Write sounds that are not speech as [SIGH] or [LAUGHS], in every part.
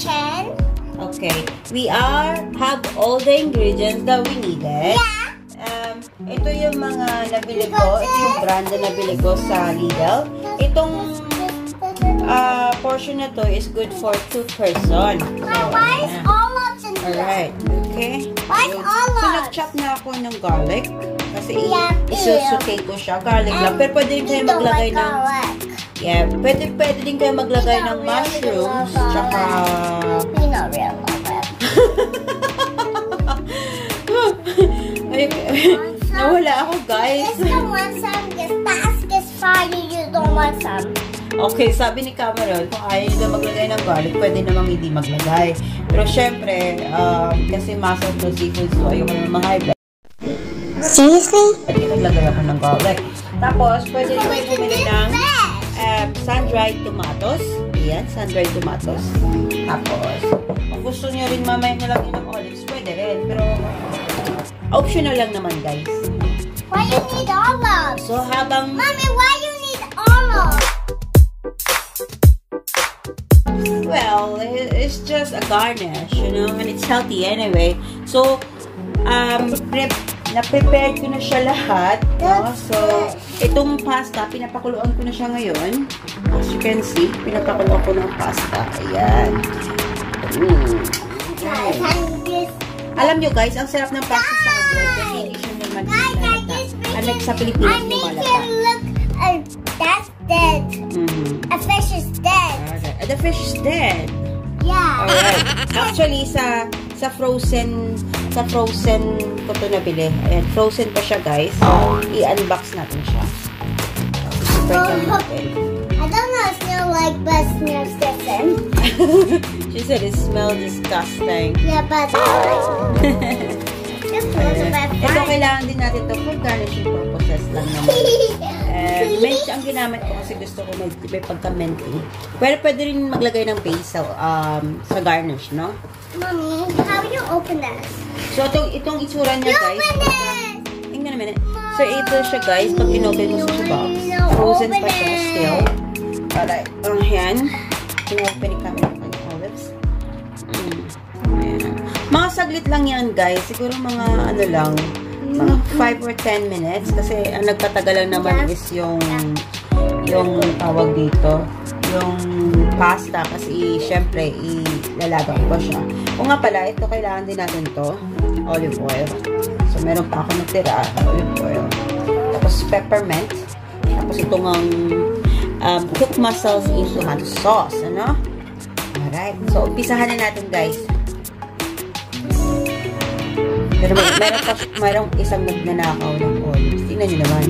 kitchen. Okay. We are have all the ingredients that we needed. Yeah. Um, ito yung mga nabili ko. Ito yung brand na nabili ko sa Lidl. Itong uh, portion na to is good for two person. Now, why is olives in here? Alright. Okay. Why is So, olives? so nag-chop na ako ng garlic. Kasi Yeah, i- isusukay ko siya. Garlic lang. Pero pwede rin kayo maglagay ng... Yeah, pwede, pwede din kayo maglagay ng mushrooms. Tsaka... [LAUGHS] Ay, nawala ako, guys. This one want some, this basket fire, you don't want some. Okay, sabi ni Cameron, kung ayaw nyo na maglagay ng garlic, pwede namang hindi maglagay. Pero syempre, um, kasi masarap ng seafood, so ayoko naman ma-high blood. Seriously? Pwede naglagay ako ng garlic. Tapos, pwede kayo bumili ng um, sun-dried tomatoes. Ayan, sun-dried tomatoes. Tapos, kung gusto nyo rin mamaya nilagay ng olives, pwede rin. Pero, optional lang naman, guys. Why you need olives? So, habang... Mommy, why you need olives? Well, it- it's just a garnish, you know, and it's healthy anyway. So, um, prep, na-prepared ko na siya lahat. No? So, itong pasta, pinapakuluan ko na siya ngayon. As you can see, pinapakuluan ko ng pasta. Ayan. Mm. Alam nyo guys, ang sarap ng pasta sa abroad kasi hindi siya naman malata. sa Pilipinas, make malata. that's dead. Mhm. A fish is dead. Alright. The fish is dead. Yeah. Alright. Actually, sa sa frozen sa frozen ko to nabili. Ayan, frozen pa siya, guys. I-unbox natin siya. Super Oh, natin. I don't know, it smells like, but smells different. She said it smells disgusting. Yeah, but [LAUGHS] Ito, kailangan din natin to for garnishing purposes lang naman. [LAUGHS] Eh, mint ang ginamit ko kasi gusto ko may, may pagka-minty. Pero pwede rin maglagay ng base sa, um, sa garnish, no? Mommy, how you open this? So, itong, itong itsura niya, You guys. open it! Hang on a minute. So, ito siya, guys. Pag inopen mo sa box. Frozen pa siya still. Alright. Oh, yan. Inopen ni Camila yung olives. Mm. Ayan. Mga saglit lang yan, guys. Siguro mga ano lang. Mga 5 or 10 minutes. Kasi ang nagpatagal lang naman is yung yung tawag dito yung pasta kasi syempre ilalaga ko siya. O nga pala, ito kailangan din natin to olive oil. So, meron pa ako natira olive oil. Tapos peppermint. Tapos itong ang um, cooked mussels in tomato sauce. Ano? Alright. So, umpisahan na natin guys. Pero may, meron pa mayroong isang nagnanakaw ng olives. Tingnan nyo naman.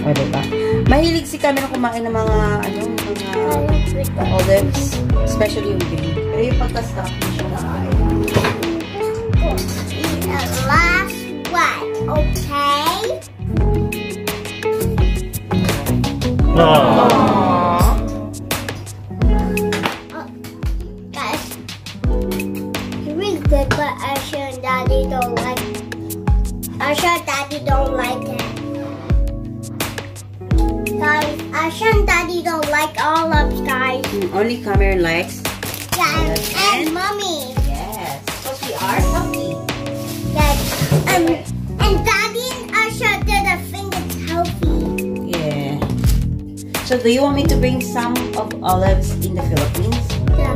O, diba? Mahilig si Cameron kumain ng mga, ano, mga olives. Especially yung green. Pero yung pagka-stop na siya the last one, okay? Oh, guys, it's really good, but Asha and Daddy don't like. Asha and Daddy don't like it. Guys, Asha and Daddy don't like olives, guys. Mm, only Cameron likes. And, mommy. Yes. Because we are healthy. That um, and Daddy and Asha did a thing that's healthy. Yeah. So, do you want me to bring some of olives in the Philippines? Yeah,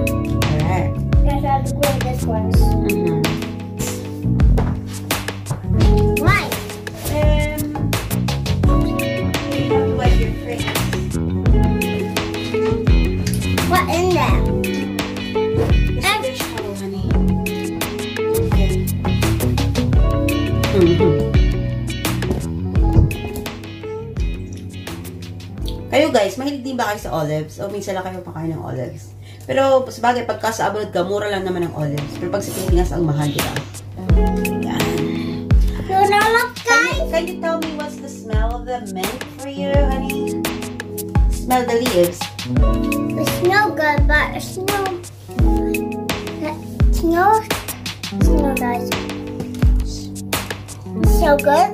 Alright. guys, I have to grab this one. Mm-hmm. Why? Towel, honey. Okay. Kayo guys, mahilig din ba kayo sa olives? O minsan lang kayo pakain ng olives? Pero sabagay, pagka sa abroad ka, mura lang naman ang olives. Pero pag sa Pilipinas, ang mahal, di ba? Yan. You know, look, Can you, can you tell me what's the smell of the mint for you, honey? Smell the leaves. It's no good, but it's no. It's no nice. So good.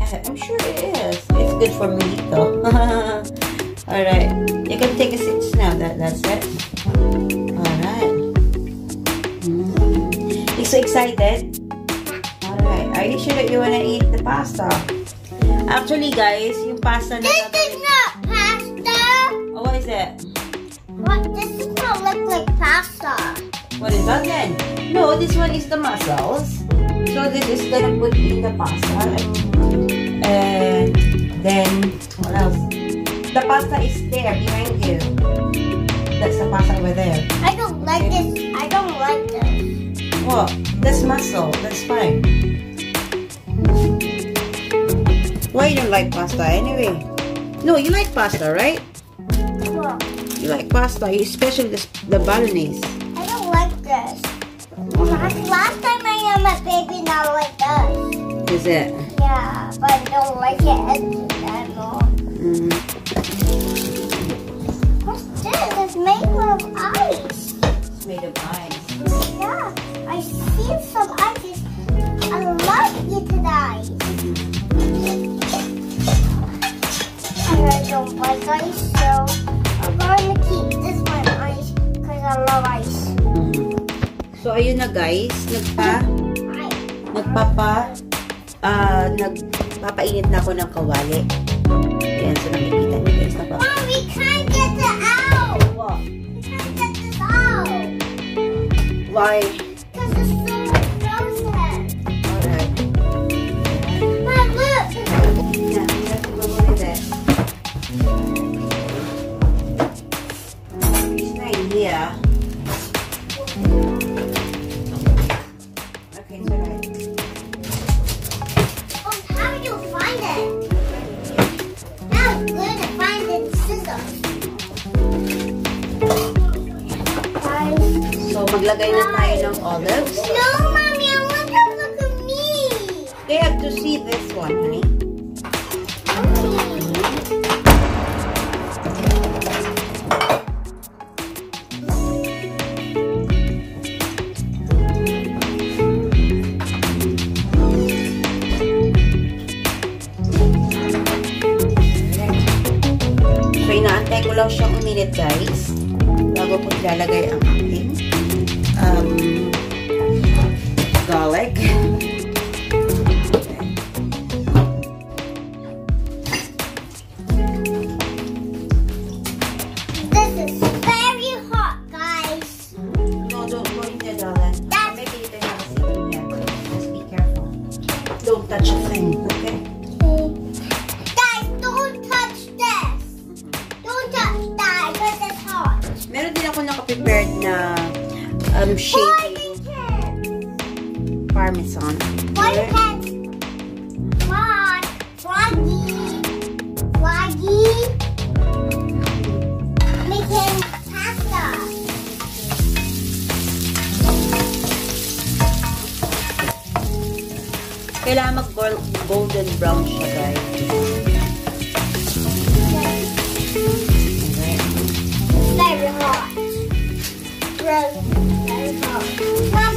Uh, I'm sure it is. It's good for me, though. [LAUGHS] Alright. You can take a seat now. That, that's it. Alright. Mm. You so excited? Alright. Are you sure that you wanna eat the pasta? Actually, guys, yung pasta na This is not pasta. Oh, what is it? What? This does not look like pasta. What is that then? No, this one is the mussels. So this is gonna put in the pasta. And then, what else? The pasta is there behind you. That's the pasta over there. I don't like this. I don't like this. What? That's mussel. That's fine. Why you don't like pasta anyway? No, you like pasta, right? Look, You like pasta, especially the, the bolognese. I don't like this. Last, time I am a baby, not like this. Is it? Yeah, but I don't like it anymore. Mm. What's this? It's made of ice. It's made of ice. Yeah, I see some ice. I love eating ice. I don't like ice, so I'm going to keep this one ice because I love ice. So, ayun na guys. Nagpa, nagpapa, ah, nagpapainit na ako ng kawali. Ayan, so nakikita niyo guys. Nagpapa. Mom, we can't get it out. We can't get this out. Why? Touch a thing, okay? Guys, don't touch this. Don't touch that because it's hot. Meron din ako nakaprepared na um, shaving Kailangan mag-golden brown siya, guys. Very hot. Very, hot.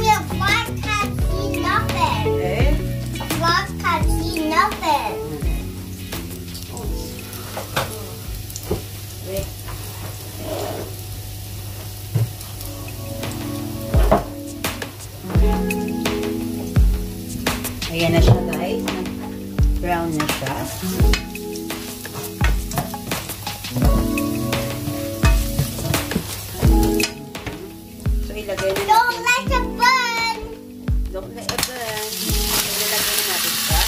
Ayan na siya, guys. Brown na siya. So, ilagay na Don't natin. let it burn. Don't let it burn. So, ilagay na natin siya.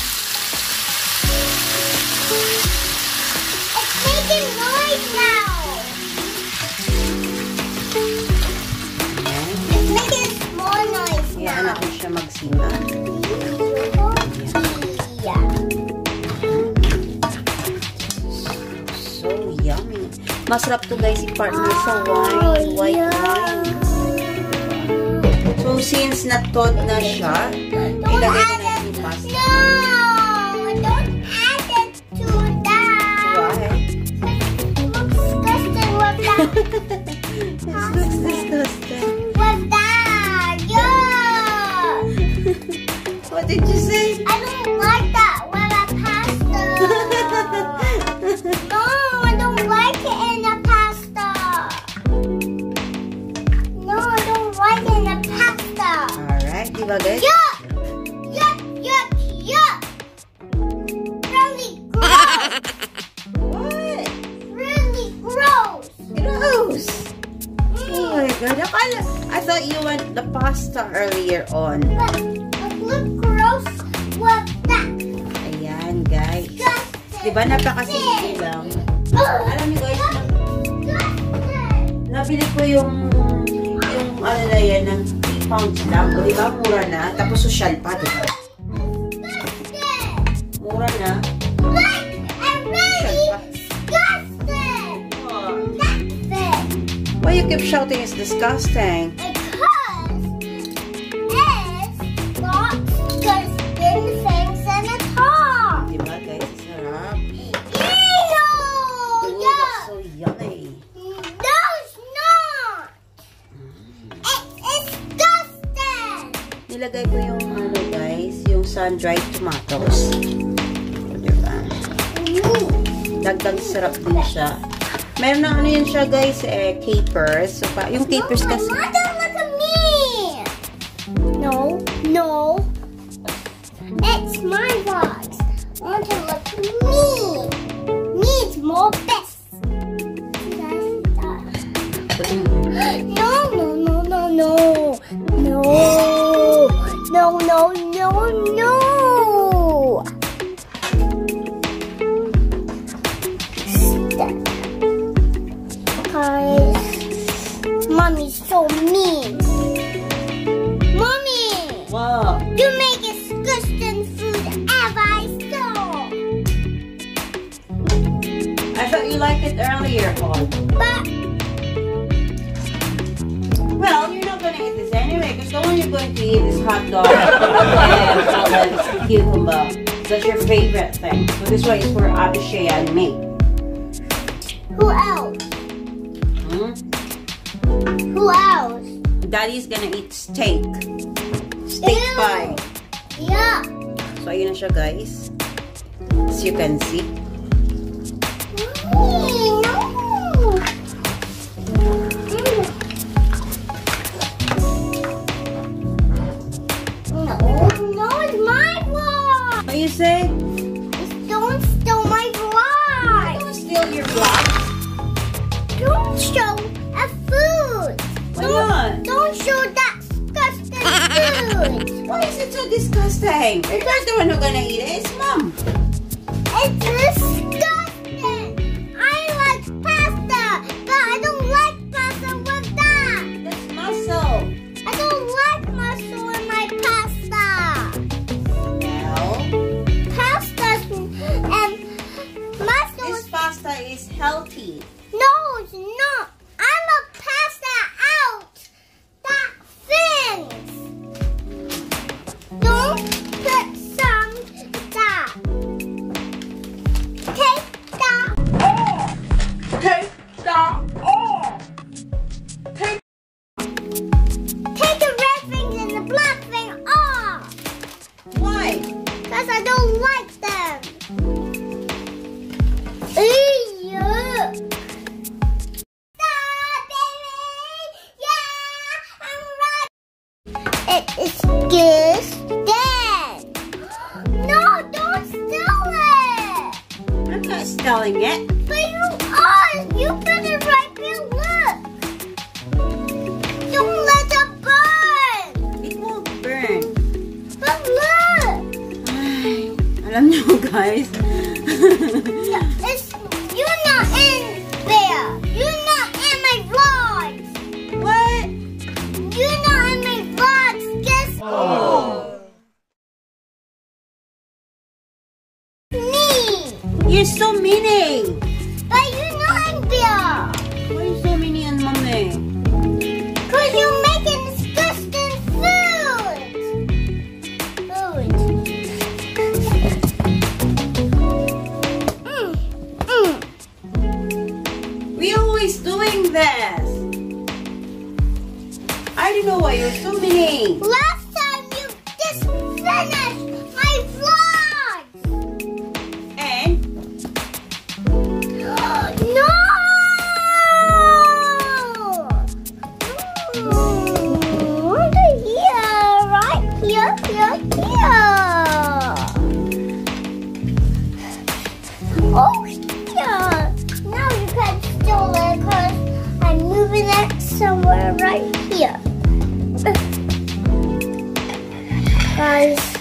It's making noise now. Ayan. It's making small noise Ayan now. natin siya magsima. Yummy. Masarap to guys i-partner sa wine. White wine. So since na-tod na siya, ilagay add na it. yung pasta. No, don't add it to that. Why? This [LAUGHS] looks disgusting. with that. Yeah. [LAUGHS] What did you di ba guys? Yuck! Yuck! Yuck! Yuck! Really gross! What? Really gross! Gross! Mm. Oh my god, akala, I thought you want the pasta earlier on. But, but look gross was that. Ayan guys. Di ba napakasimple lang? Alam niyo guys, nabili ko yung pounds lang. O diba, mura na. Tapos social pa, diba? Mura na. Why you keep shouting it's disgusting? Sun-dried tomatoes. Diba? Mm. Dagdag sarap din siya. Meron na ano yun siya guys, eh, capers. So, pa, yung capers No, kasi, look at me. No, no. It's my box. Want to look at me. Needs more best. [GASPS] No, no, no, no. No. No, mommy's so mean. Mommy, wow, you make disgusting food ever I saw. I thought you liked it earlier on. But Well, you're not gonna eat this anyway, because the one you're going to eat is hot dog and cucumber. That's your favorite thing. So this one is for Ate Shea and me. Daddy's gonna eat steak. Steak Ew. pie. Yeah. So ayun na siya guys. As you can see. Mommy, no. No, no, it's my block. What you say? Don't steal my block. Don't steal your block. Don't show food. Why don't. Show that disgusting food. [LAUGHS] Why is it so disgusting? You're not the one who's gonna eat it. It's mom. It's disgusting. Guys. [LAUGHS] Oh, yeah. Now you can steal it because I'm moving it somewhere right here. Guys.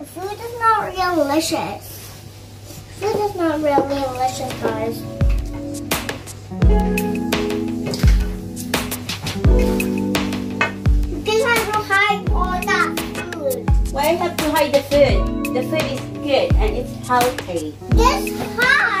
The Food is not real delicious. Food is not really delicious, guys. Because I to hide all that food. Why have to hide the food? The food is good and it's healthy. Just hot.